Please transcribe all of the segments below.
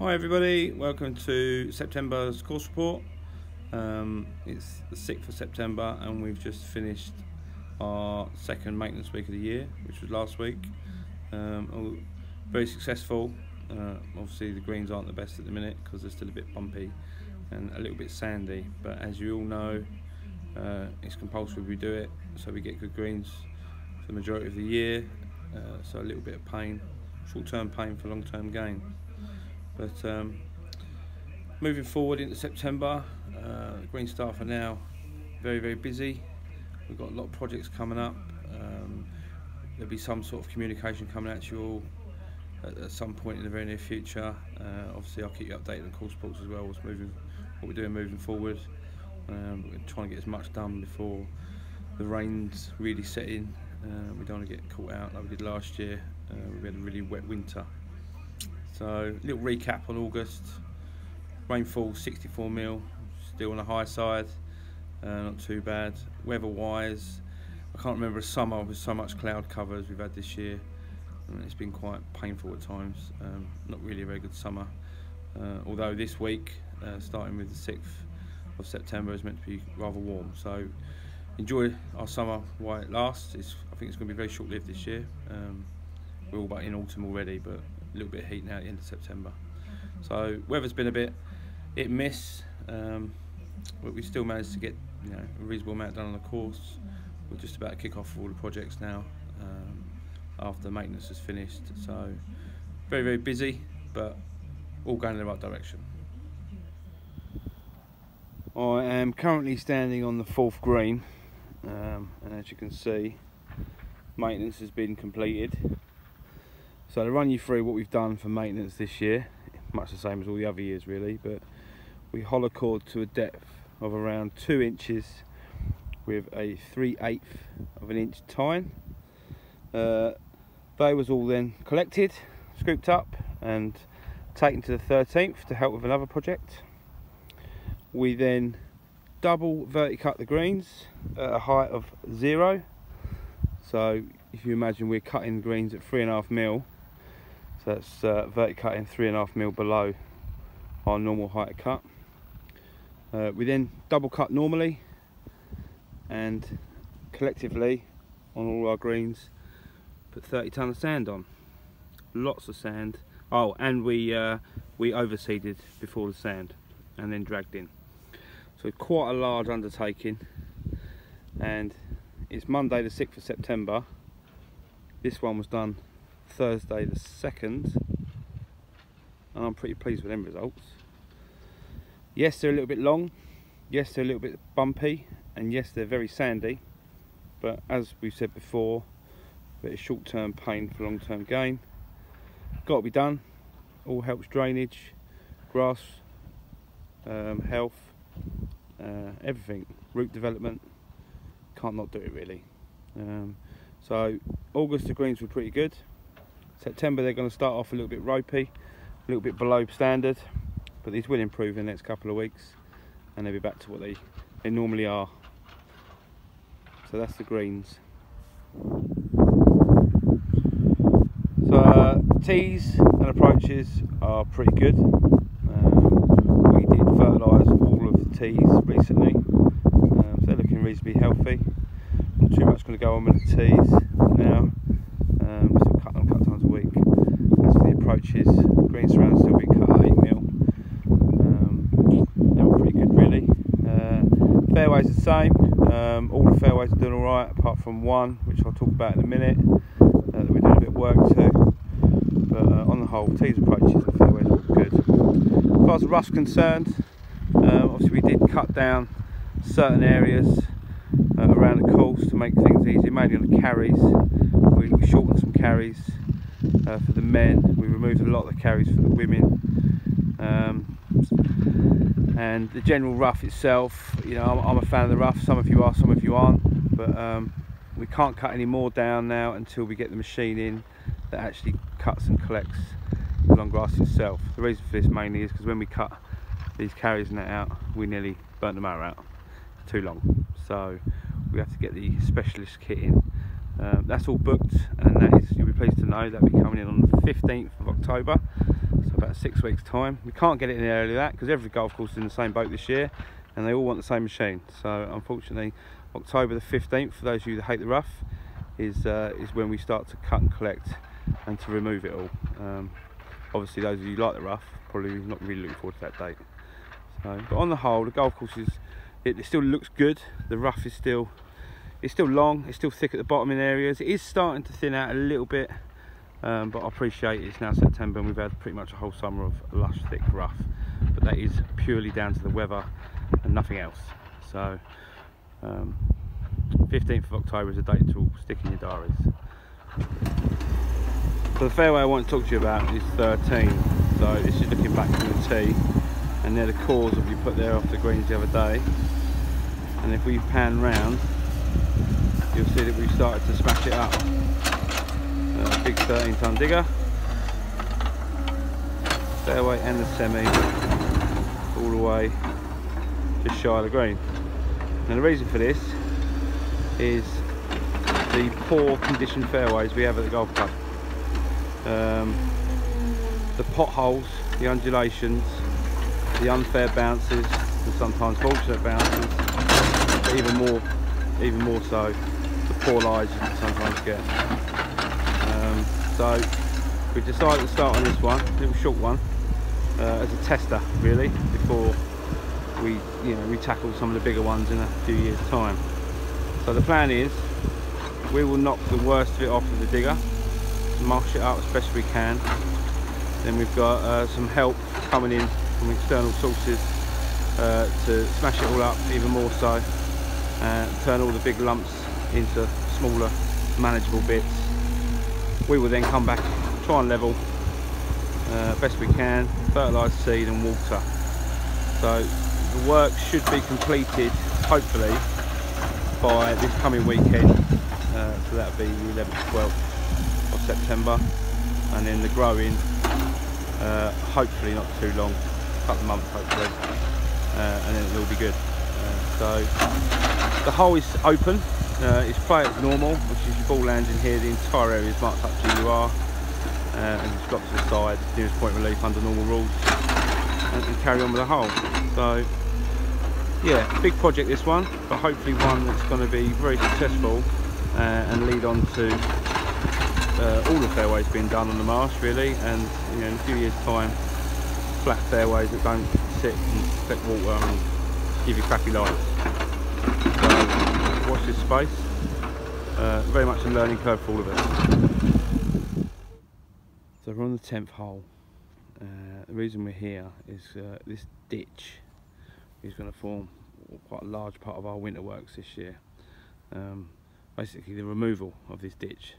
Hi everybody, welcome to September's course report. Um, it's the 6th of September and we've just finished our second maintenance week of the year, which was last week. Um, very successful. Uh, obviously the greens aren't the best at the minute because they're still a bit bumpy and a little bit sandy, but as you all know, uh, it's compulsory we do it so we get good greens for the majority of the year. Uh, so a little bit of pain, short-term pain for long-term gain. But um, moving forward into September, uh, Green Staff are now very, very busy. We've got a lot of projects coming up. Um, there'll be some sort of communication coming at you all at, at some point in the very near future. Uh, obviously, I'll keep you updated on course sports as well. What's moving, what we're doing moving forward. Um, we're trying to get as much done before the rains really set in. Uh, we don't want to get caught out like we did last year. Uh, we had a really wet winter. So, a little recap on August. Rainfall 64 mil, still on the high side, uh, not too bad. Weather-wise, I can't remember a summer with so much cloud cover as we've had this year. it's been quite painful at times. Um, not really a very good summer. Uh, although this week, uh, starting with the 6th of September, is meant to be rather warm. So enjoy our summer while it lasts. It's, I think it's going to be very short-lived this year. Um, we're all about in autumn already, but little bit of heat now at the end of September. So weather's been a bit it miss, um, but we still managed to get you know a reasonable amount done on the course. We're just about to kick off all the projects now um, after maintenance is finished. So very very busy, but all going in the right direction. I am currently standing on the fourth green, um, and as you can see, maintenance has been completed. So to run you through what we've done for maintenance this year, much the same as all the other years really, but we hollow to a depth of around two inches with a 3 8 of an inch tine. Uh, they was all then collected, scooped up and taken to the 13th to help with another project. We then double verticut the greens at a height of zero. So if you imagine we're cutting the greens at three and a half mil, so that's uh, verticutting three and a half mil below our normal height cut. Uh, we then double cut normally and collectively on all our greens put 30 ton of sand on. Lots of sand. Oh, and we uh, we overseeded before the sand and then dragged in. So quite a large undertaking and it's Monday the 6th of September. This one was done Thursday the 2nd and I'm pretty pleased with them results. Yes they're a little bit long, yes they're a little bit bumpy and yes they're very sandy but as we've said before a bit of short-term pain for long-term gain. Got to be done, all helps drainage, grass, um, health, uh, everything, root development, can't not do it really. Um, so August the greens were pretty good. September they're going to start off a little bit ropey, a little bit below standard, but these will improve in the next couple of weeks and they'll be back to what they, they normally are. So that's the greens. So uh, tees and approaches are pretty good. Um, we did fertilise all of the tees recently, um, so they're looking reasonably healthy. Not too much going to go on with the tees now. Um, still cut them a couple times a week. As for the approaches, green surround still being cut at 8 mil. Um, they're all pretty good really. Uh, fairways the same. Um, all the fairways are doing alright apart from one, which I'll talk about in a minute, uh, that we're doing a bit of work to. But uh, on the whole, tees approaches and fairways are good. As far as the rough's concerned, um, obviously we did cut down certain areas uh, around the course to make things easier, mainly on the carries. We shortened some carries uh, for the men. We removed a lot of the carries for the women. Um, and the general rough itself, you know, I'm, I'm, a fan of the rough. Some of you are, some of you aren't. But um, we can't cut any more down now until we get the machine in that actually cuts and collects the long grass itself. The reason for this mainly is because when we cut these carries and that out, we nearly burnt the mower out. Too long. So we have to get the specialist kit in. Um, that's all booked and that is, you'll be pleased to know, that'll be coming in on the 15th of October, so about six weeks time. We can't get it any earlier that because every golf course is in the same boat this year and they all want the same machine. So unfortunately October the 15th, for those of you that hate the rough, is, uh, is when we start to cut and collect and to remove it all. Um, obviously those of you like the rough, probably not really looking forward to that date. So, but on the whole, the golf course is, it, it still looks good. The rough is still, it's still long, it's still thick at the bottom in areas. It is starting to thin out a little bit, um, but I appreciate it's now September and we've had pretty much a whole summer of lush thick rough. But that is purely down to the weather and nothing else. So um, 15th of October is a date to stick in your diaries. So the fairway I want to talk to you about is 13 so this is looking back from the tee and they're the cores that we put there off the greens the other day. And if we pan round you'll see that we've started to smash it up. Uh, big 13 ton digger. Fairway and the semi all the way just shy of the green. And the reason for this is the poor conditioned fairways we have at the golf club. Um, the potholes the undulations the unfair bounces and sometimes fortunate bounces even more even more so the poor lies you can sometimes get um, so we decided to start on this one, a little short one, uh, as a tester really, before we, you know, we tackle some of the bigger ones in a few years time. So the plan is, we will knock the worst of it off of the digger, mash it up as best we can. Then we've got uh, some help coming in from external sources uh, to smash it all up even more so, and turn all the big lumps into smaller manageable bits. We will then come back try and level uh, best we can, fertilise seed and water. So the work should be completed hopefully by this coming weekend. Uh, so that'll be the 11th 12th of September and then the growing uh, hopefully not too long, a couple of months hopefully uh, and then it'll be good. Uh, so the hole is open, uh, it's play as normal, which is your ball lands in here, the entire area is marked up to GUR uh, and just drop to the side, nearest point relief under normal rules and, and carry on with the hole. So yeah, big project this one, but hopefully one that's going to be very successful uh, and lead on to uh, all the fairways being done on the marsh really and you know in a few years time flat fairways that don't sit and collect water and give you crappy lights. Watch this space. Uh, very much a learning curve for all of us. So we're on the 10th hole. Uh, the reason we're here is uh, this ditch is going to form quite a large part of our winter works this year. Um, basically the removal of this ditch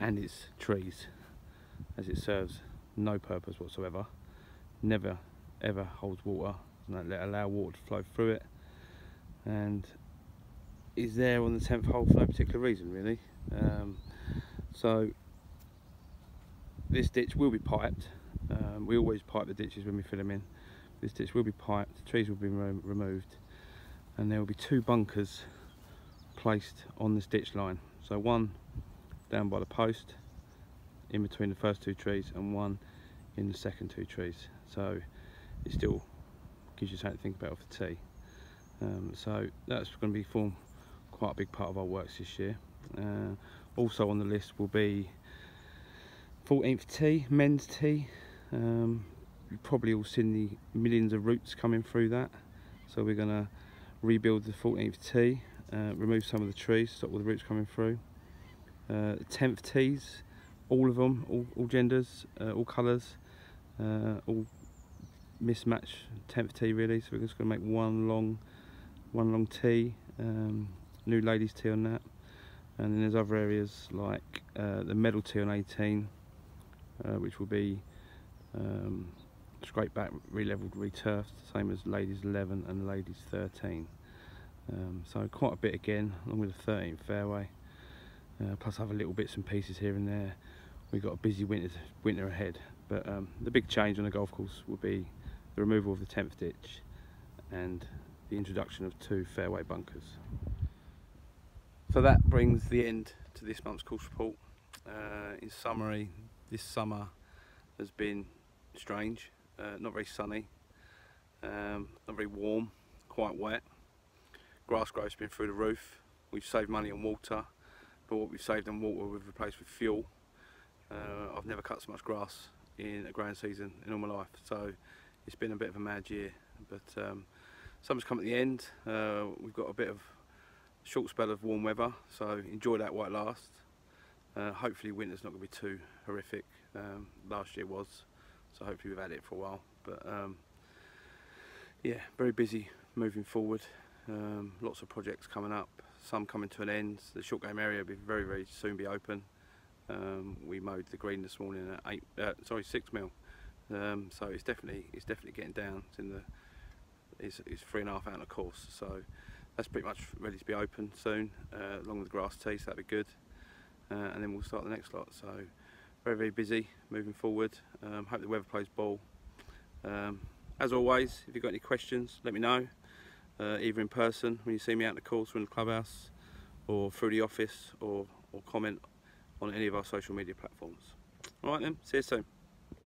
and its trees as it serves no purpose whatsoever. Never ever holds water, does not allow water to flow through it and is there on the 10th hole for no particular reason really. Um, so this ditch will be piped. Um, we always pipe the ditches when we fill them in. This ditch will be piped, the trees will be re removed, and there will be two bunkers placed on this ditch line. So one down by the post, in between the first two trees, and one in the second two trees. So it still gives you something to think about for tee. Um, so that's going to be form quite a big part of our works this year. Uh, also on the list will be 14th tee, men's tee. Um, you've probably all seen the millions of roots coming through that. So we're going to rebuild the 14th tee, uh, remove some of the trees, stop all the roots coming through. Uh, 10th tees, all of them, all, all genders, uh, all colours, uh, all mismatch 10th tee really. So we're just going to make one long, one long tee, um, new ladies tee on that. And then there's other areas like uh, the medal tee on 18, uh, which will be um, scraped back, re-levelled, returfed, same as ladies 11 and ladies 13. Um, so quite a bit again, along with the 13th fairway, uh, plus other little bits and pieces here and there. We've got a busy winter, winter ahead, but um, the big change on the golf course will be the removal of the 10th ditch and the introduction of two fairway bunkers. So that brings the end to this month's course report. Uh, in summary, this summer has been strange, uh, not very sunny, um, not very warm, quite wet. Grass growth's been through the roof. We've saved money on water, but what we've saved on water we've replaced with fuel. Uh, I've never cut so much grass in a growing season in all my life, so it's been a bit of a mad year. But um, summer's come at the end. Uh, we've got a bit of short spell of warm weather, so enjoy that while it lasts. Uh, hopefully winter's not going to be too horrific. Um, last year was, so hopefully we've had it for a while. But um, yeah, very busy moving forward. Um, lots of projects coming up, some coming to an end. The short game area will be very, very soon be open. Um, we mowed the green this morning at eight, uh, sorry, six mil. Um, so it's definitely it's definitely getting down. It's in the it's, it's three and a half out of course. So that's pretty much ready to be open soon, uh, along with the grass tee. So that'd be good. Uh, and then we'll start the next lot. So very very busy moving forward. Um, hope the weather plays ball. Um, as always, if you've got any questions, let me know. Uh, either in person when you see me out in the course or in the clubhouse, or through the office, or, or comment on any of our social media platforms. Alright then, see you soon.